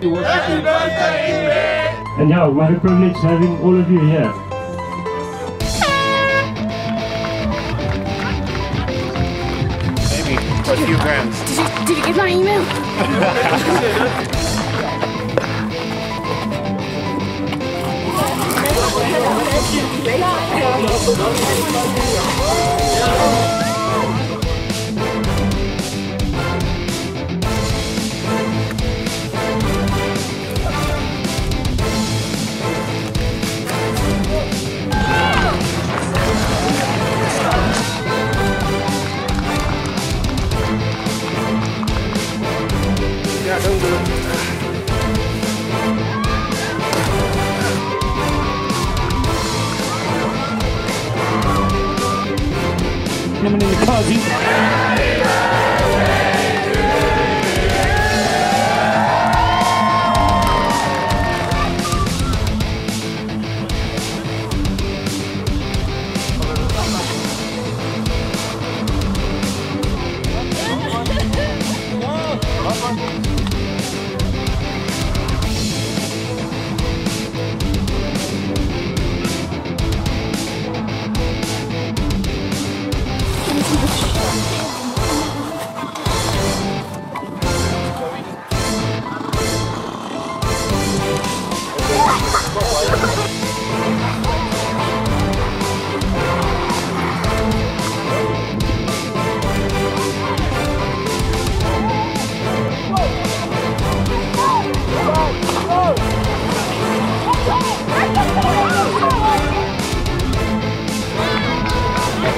Happy birthday, And yeah, what a privilege having all of you here. Maybe a few grams. Did you, did you get my email? 成子。那么靠近。Let's go!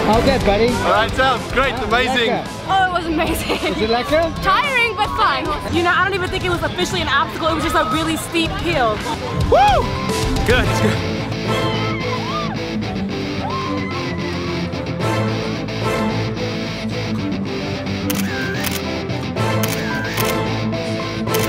How's that, buddy? All right, sounds great, amazing. Oh, it was amazing. Is it lekker? Tiring, but fun. You know, I don't even think it was officially an obstacle. It was just a really steep hill. Good, it's good.